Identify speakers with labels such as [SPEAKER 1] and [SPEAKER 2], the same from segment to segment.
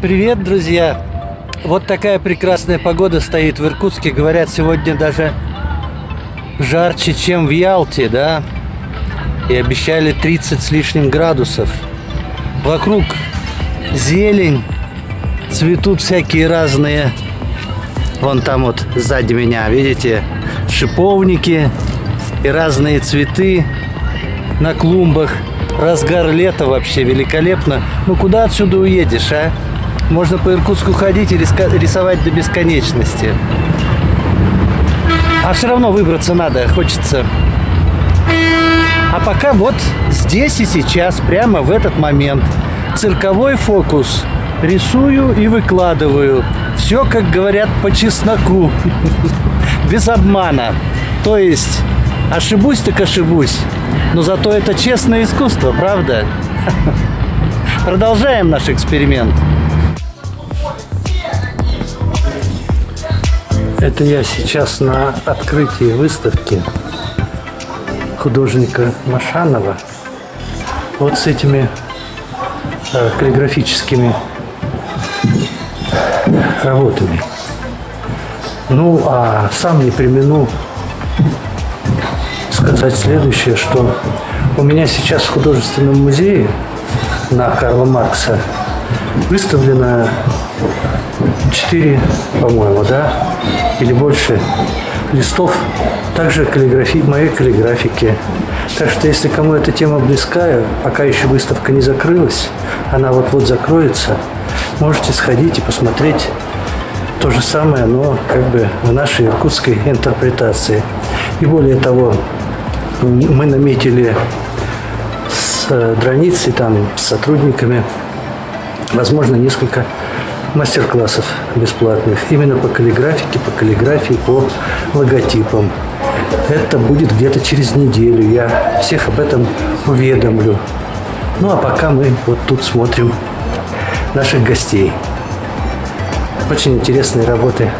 [SPEAKER 1] Привет, друзья! Вот такая прекрасная погода стоит в Иркутске. Говорят, сегодня даже жарче, чем в Ялте, да? И обещали 30 с лишним градусов. Вокруг зелень, цветут всякие разные. Вон там вот сзади меня, видите, шиповники и разные цветы на клумбах. Разгар лета вообще великолепно. Ну куда отсюда уедешь, а? Можно по Иркутску ходить и рисовать до бесконечности. А все равно выбраться надо, хочется. А пока вот здесь и сейчас, прямо в этот момент, цирковой фокус. Рисую и выкладываю. Все, как говорят, по чесноку. Без обмана. То есть, ошибусь так ошибусь. Но зато это честное искусство, правда? Продолжаем наш эксперимент. Это я сейчас на открытии выставки художника Машанова. Вот с этими э, каллиграфическими работами. Ну, а сам не примену сказать следующее, что у меня сейчас в художественном музее на Карла Маркса выставлено 4, по-моему, да, или больше листов, также каллиграфии, моей каллиграфики. Так что, если кому эта тема близкая, пока еще выставка не закрылась, она вот-вот закроется, можете сходить и посмотреть то же самое, но как бы в нашей иркутской интерпретации. И более того, мы наметили с э, границей, там, с сотрудниками, возможно, несколько мастер-классов бесплатных именно по каллиграфике, по каллиграфии, по логотипам. Это будет где-то через неделю. Я всех об этом уведомлю. Ну а пока мы вот тут смотрим наших гостей. Очень интересные работы.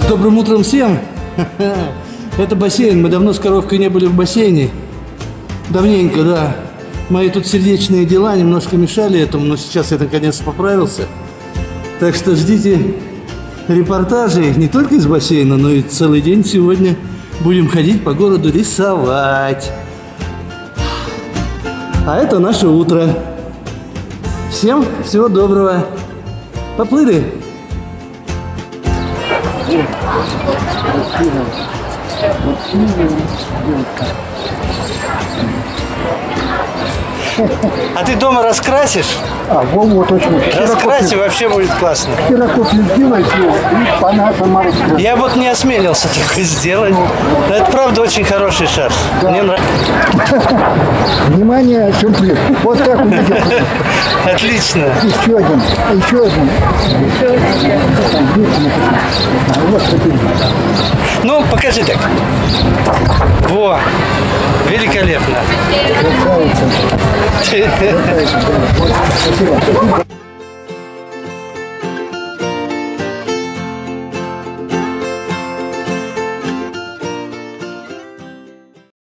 [SPEAKER 1] С добрым утром всем! Это бассейн. Мы давно с коровкой не были в бассейне. Давненько, да. Мои тут сердечные дела немножко мешали этому, но сейчас я наконец поправился. Так что ждите репортажей не только из бассейна, но и целый день сегодня будем ходить по городу рисовать. А это наше утро. Всем всего доброго. Поплыли. А ты дома раскрасишь?
[SPEAKER 2] А, вот очень.
[SPEAKER 1] Раскрась, и вообще будет классно.
[SPEAKER 2] Кирокопли сделайте и по-нашему
[SPEAKER 1] Я вот не осмелился такой сделать. Но это правда очень хороший шар. Да. Мне нравится.
[SPEAKER 2] Внимание, сюрприз. Вот так увидел.
[SPEAKER 1] Отлично.
[SPEAKER 2] Еще один, еще один.
[SPEAKER 1] Великолепно. Спасибо.